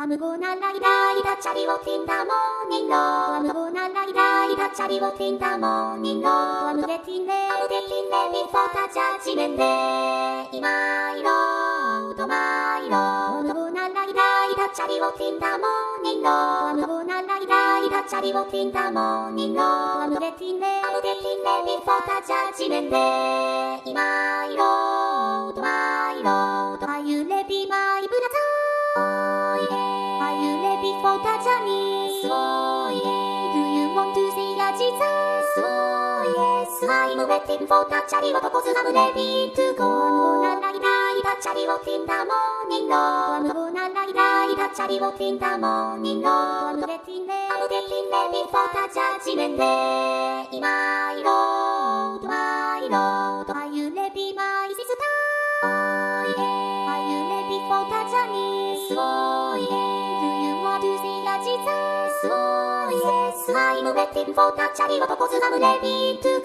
I'm gonna ride in the chariot in the morning Lord I'm gonna ride in the chariot in the morning Lord I'm getting ready I'm getting ready for the judgment day my Lord my Lord I'm gonna ride in the chariot in the morning Lord I'm gonna ride in the chariot in the morning Lord I'm getting ready I'm getting ready for the judgment day my Lord my Lord are you ready my brother yes I'm waiting for the chariot 'cause I'm ready to go I'm gonna ride in the chariot in the morning I'm gonna ride in the chariot in the morning I'm getting ready I'm getting ready for the judgment day my Lord my Lord are you ready my sister oh yeah are you ready for the journey oh yeah do you want to see your Jesusスオイエスワイムウェッティングフォータチャリオトコスラムレディー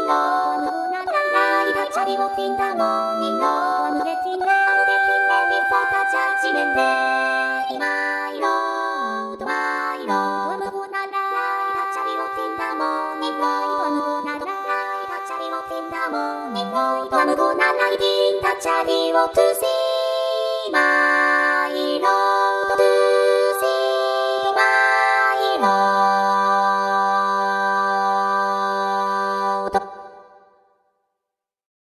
morning Riding the chariot to see my Lord From my home judgment day Riding the chariot to see my Lord I'm gonna ride the chariot in the morning Lord I'm gonna ride the chariot in the morning Lord I'm getting there I'm getting there before the judgment day 今色と舞色 I'm gonna ride the chariot in the morning Lord I'm gonna ride the chariot in the morning Lord I'm gonna ride in the chariot to see my